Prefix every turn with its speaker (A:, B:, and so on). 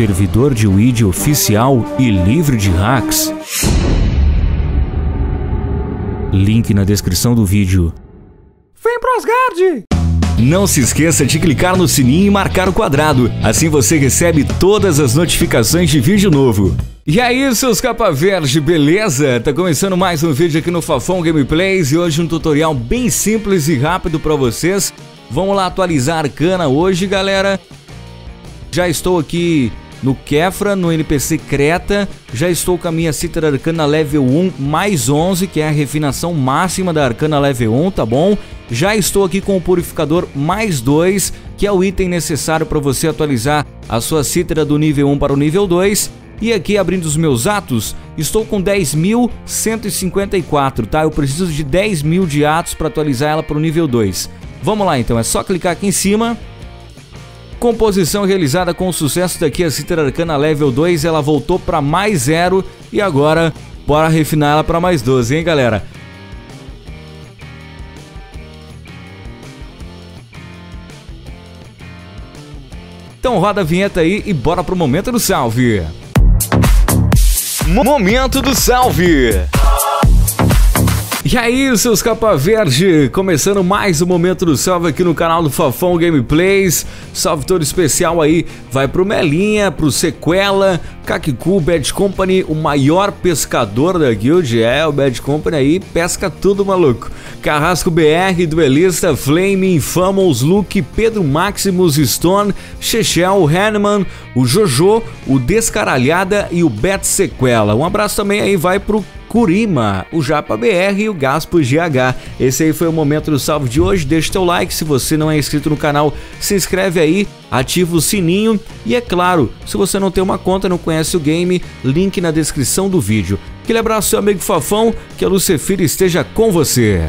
A: servidor de Weed oficial e livre de hacks? Link na descrição do vídeo.
B: Vem pro Asgard!
A: Não se esqueça de clicar no sininho e marcar o quadrado, assim você recebe todas as notificações de vídeo novo. E aí, seus capa verde, beleza? Tá começando mais um vídeo aqui no Fafão Gameplays e hoje um tutorial bem simples e rápido para vocês. Vamos lá atualizar a Arcana hoje, galera. Já estou aqui no Kefra, no NPC Creta, já estou com a minha Citra Arcana Level 1 mais 11, que é a refinação máxima da Arcana Level 1, tá bom? Já estou aqui com o Purificador mais 2, que é o item necessário para você atualizar a sua Citra do nível 1 para o nível 2. E aqui abrindo os meus atos, estou com 10.154, tá? Eu preciso de 10 mil de atos para atualizar ela para o nível 2. Vamos lá então, é só clicar aqui em cima Composição realizada com sucesso daqui a Citra Arcana Level 2, ela voltou para mais zero e agora bora refinar ela para mais 12, hein galera? Então roda a vinheta aí e bora pro momento do salve. Momento do salve. E aí, seus capa verde, começando mais um momento do salve aqui no canal do Fafão Gameplays. Salve todo especial aí, vai pro Melinha, pro Sequela, Kakiku, Bad Company, o maior pescador da guild, é, o Bad Company aí pesca tudo maluco. Carrasco BR, Duelista, Flame, Infamous, Luke, Pedro Maximus, Stone, Chechel, Hanneman, o Jojo, o Descaralhada e o Bet Sequela. Um abraço também aí vai pro Curima, o Japa BR e o Gaspo GH. Esse aí foi o momento do salve de hoje. Deixa teu like se você não é inscrito no canal, se inscreve aí, ativa o sininho e é claro, se você não tem uma conta, não conhece o game, link na descrição do vídeo. Aquele abraço, seu amigo Fafão, que a Lucefira esteja com você.